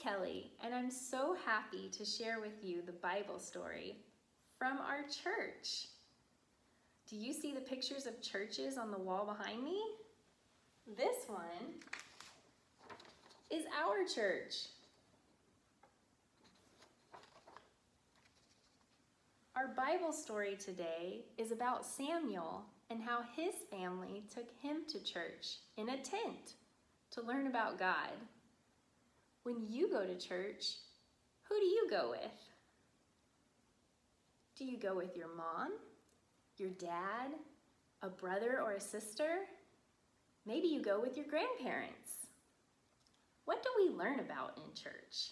Kelly, and I'm so happy to share with you the Bible story from our church. Do you see the pictures of churches on the wall behind me? This one is our church. Our Bible story today is about Samuel and how his family took him to church in a tent to learn about God. When you go to church, who do you go with? Do you go with your mom, your dad, a brother or a sister? Maybe you go with your grandparents. What do we learn about in church?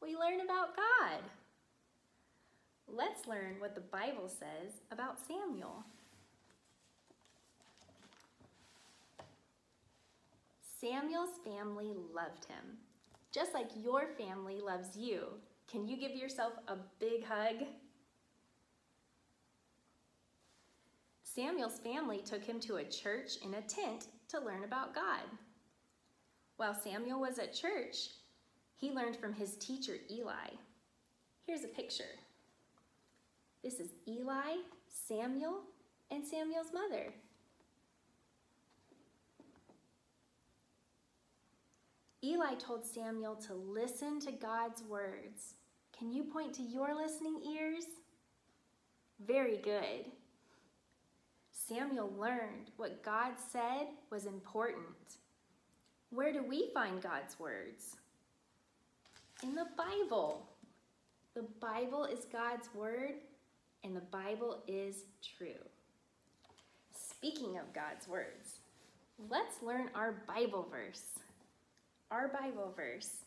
We learn about God. Let's learn what the Bible says about Samuel. Samuel's family loved him, just like your family loves you. Can you give yourself a big hug? Samuel's family took him to a church in a tent to learn about God. While Samuel was at church, he learned from his teacher Eli. Here's a picture. This is Eli, Samuel, and Samuel's mother. Eli told Samuel to listen to God's words. Can you point to your listening ears? Very good. Samuel learned what God said was important. Where do we find God's words? In the Bible. The Bible is God's word and the Bible is true. Speaking of God's words, let's learn our Bible verse. Our Bible verse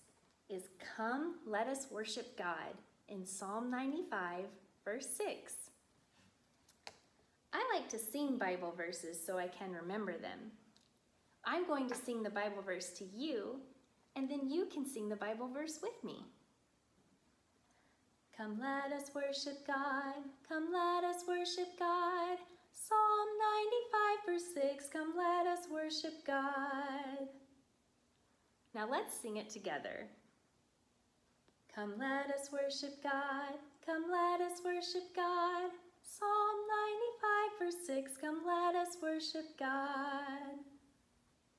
is Come, let us worship God in Psalm 95, verse 6. I like to sing Bible verses so I can remember them. I'm going to sing the Bible verse to you, and then you can sing the Bible verse with me. Come let us worship God, come let us worship God. Psalm 95 verse 6, come let us worship God. Now let's sing it together. Come let us worship God, come let us worship God. Psalm 95 verse 6, come let us worship God.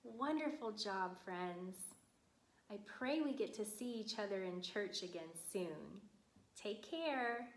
Wonderful job, friends. I pray we get to see each other in church again soon. Take care.